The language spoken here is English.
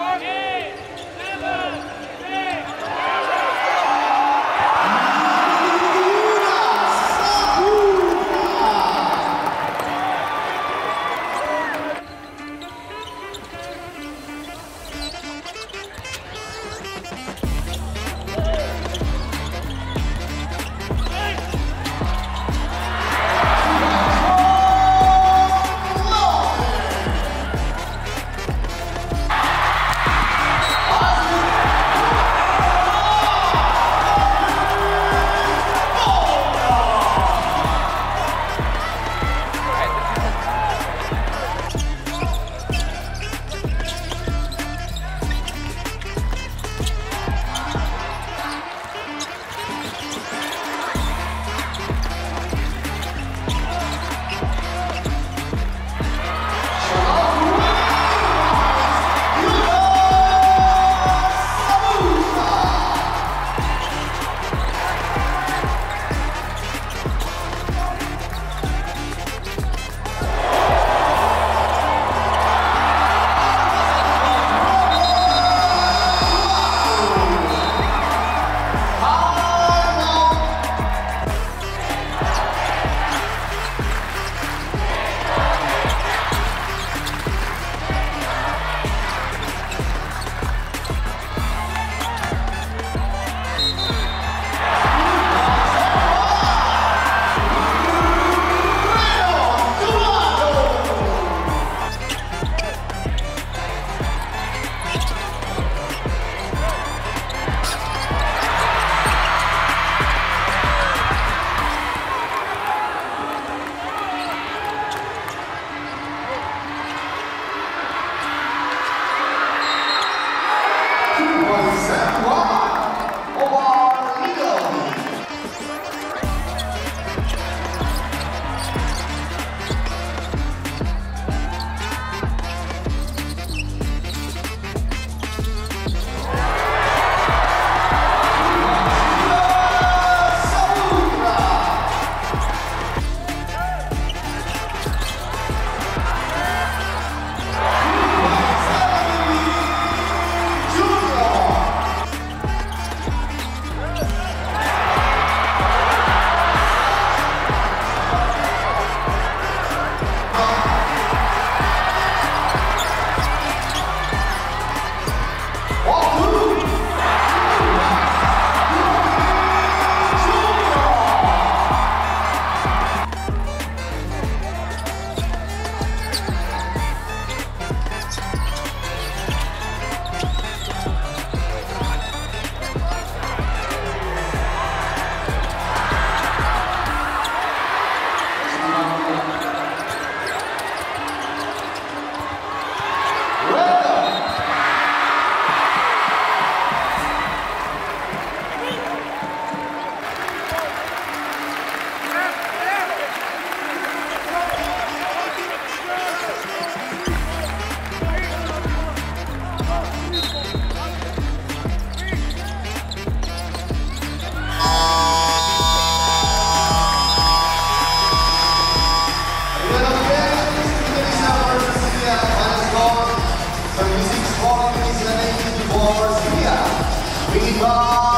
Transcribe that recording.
Come. Bye.